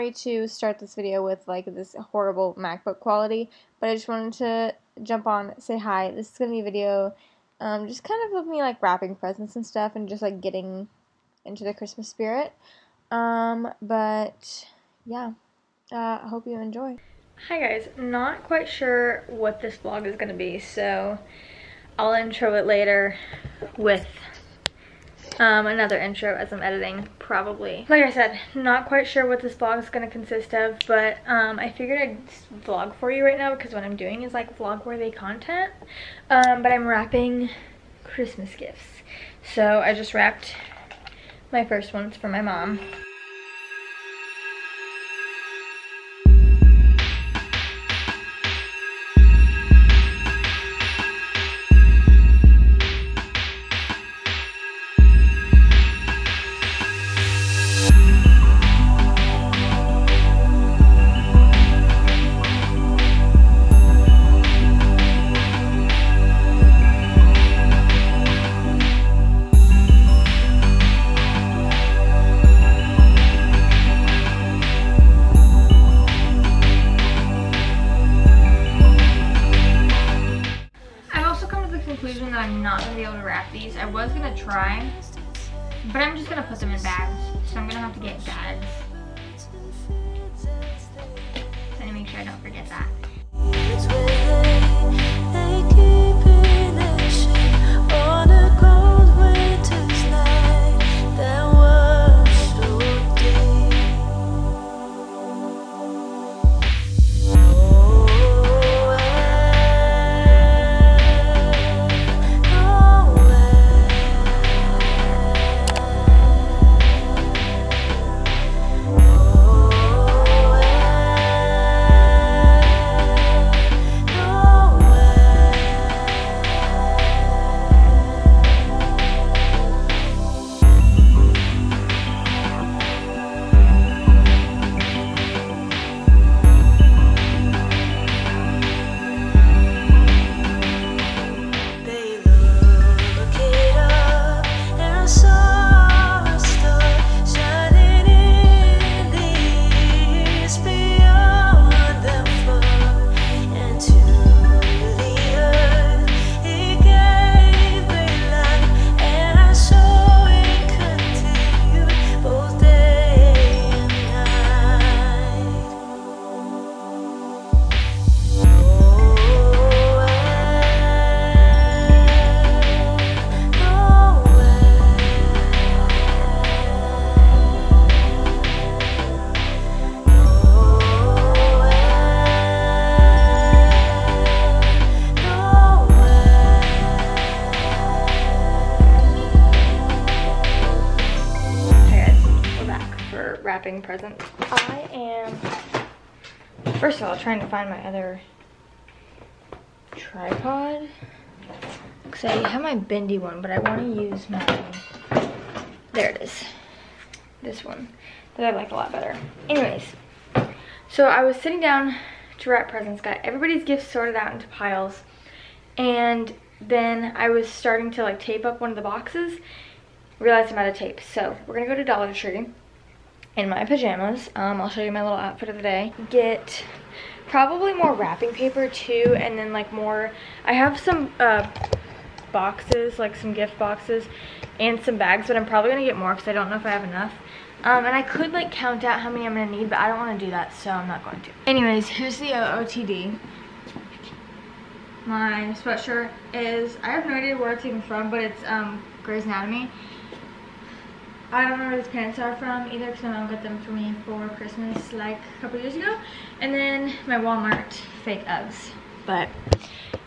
sorry to start this video with like this horrible MacBook quality, but I just wanted to jump on, say hi. This is going to be a video um, just kind of of me like wrapping presents and stuff and just like getting into the Christmas spirit. Um, but yeah, uh, I hope you enjoy. Hi guys, not quite sure what this vlog is going to be, so I'll intro it later with um, another intro as I'm editing, probably. Like I said, not quite sure what this vlog is going to consist of, but um, I figured I'd vlog for you right now because what I'm doing is like vlog-worthy content. Um, but I'm wrapping Christmas gifts. So I just wrapped my first ones for my mom. Presents. I am, first of all, trying to find my other tripod. Because I have my bendy one, but I want to use my, there it is, this one that I like a lot better. Anyways, so I was sitting down to wrap presents, got everybody's gifts sorted out into piles, and then I was starting to like tape up one of the boxes, realized I'm out of tape. So we're gonna go to Dollar Tree in my pajamas. Um, I'll show you my little outfit of the day. Get probably more wrapping paper too and then like more, I have some uh, boxes, like some gift boxes and some bags, but I'm probably to get more because I don't know if I have enough. Um, and I could like count out how many I'm to need, but I don't want to do that, so I'm not going to. Anyways, here's the OOTD. My sweatshirt is, I have no idea where it's even from, but it's um, Grey's Anatomy. I don't know where these pants are from either because my mom got them for me for Christmas like a couple years ago. And then my Walmart fake Uggs. But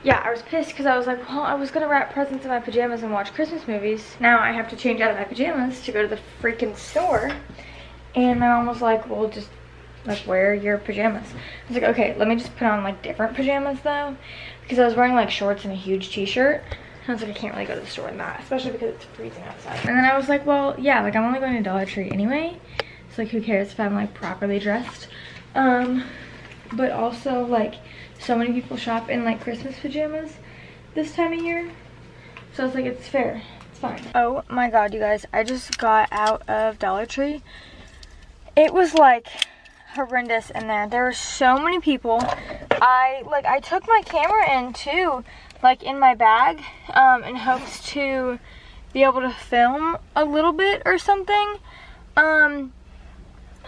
yeah, I was pissed because I was like, well, I was going to wrap presents in my pajamas and watch Christmas movies. Now I have to change out of my pajamas to go to the freaking store. And my mom was like, well, just like wear your pajamas. I was like, okay, let me just put on like different pajamas though. Because I was wearing like shorts and a huge t-shirt. I was like, I can't really go to the store in that, especially because it's freezing outside. And then I was like, well, yeah, like I'm only going to Dollar Tree anyway. So like, who cares if I'm like properly dressed? Um, but also like, so many people shop in like Christmas pajamas this time of year. So it's like, it's fair. It's fine. Oh my God, you guys, I just got out of Dollar Tree. It was like horrendous in there. There were so many people. I like I took my camera in too, like in my bag, um, in hopes to be able to film a little bit or something. Um,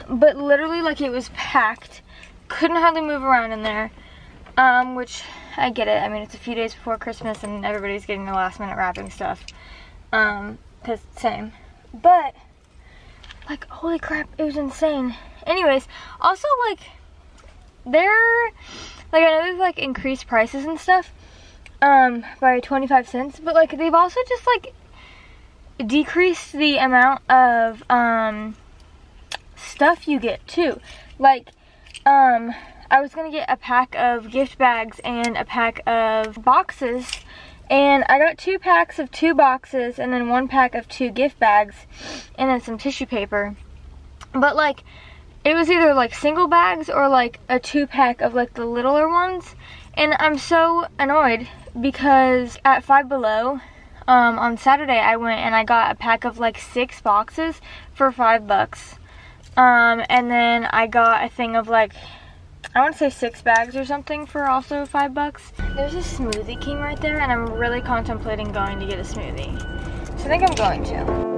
but literally like it was packed. Couldn't hardly move around in there. Um, which I get it. I mean, it's a few days before Christmas and everybody's getting their last minute wrapping stuff. Um, cause same. But like holy crap, it was insane. Anyways, also like they're like I know they've like increased prices and stuff um by 25 cents, but like they've also just like decreased the amount of um stuff you get too. Like um I was gonna get a pack of gift bags and a pack of boxes and I got two packs of two boxes and then one pack of two gift bags and then some tissue paper. But like, it was either like single bags or like a two pack of like the littler ones. And I'm so annoyed because at Five Below, um, on Saturday I went and I got a pack of like six boxes for five bucks. Um, and then I got a thing of like I want to say six bags or something for also five bucks. There's a Smoothie King right there and I'm really contemplating going to get a smoothie. So I think I'm going to.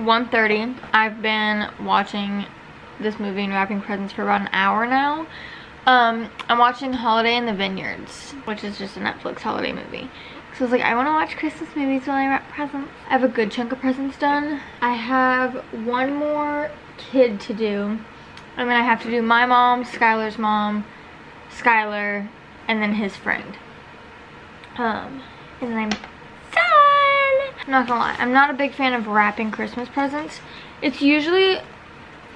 1.30. I've been watching this movie and wrapping presents for about an hour now. Um, I'm watching Holiday in the Vineyards, which is just a Netflix holiday movie. So I was like, I want to watch Christmas movies while I wrap presents. I have a good chunk of presents done. I have one more kid to do. And then I have to do my mom, Skylar's mom, Skylar, and then his friend. Um, and then I'm I'm not gonna lie, I'm not a big fan of wrapping Christmas presents. It's usually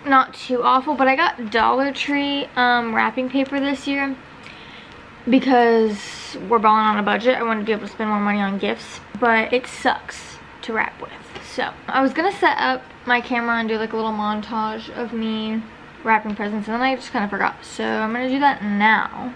not too awful, but I got Dollar Tree um, wrapping paper this year because we're balling on a budget. I want to be able to spend more money on gifts, but it sucks to wrap with. So I was gonna set up my camera and do like a little montage of me wrapping presents and then I just kind of forgot. So I'm gonna do that now.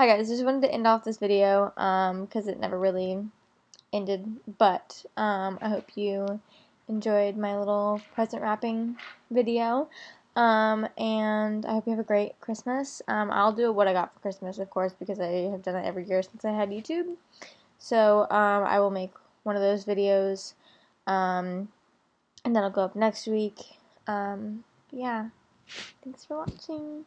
Hi guys, just wanted to end off this video um because it never really ended, but um I hope you enjoyed my little present wrapping video. Um and I hope you have a great Christmas. Um I'll do what I got for Christmas, of course, because I have done it every year since I had YouTube. So, um I will make one of those videos um and then I'll go up next week. Um yeah. Thanks for watching.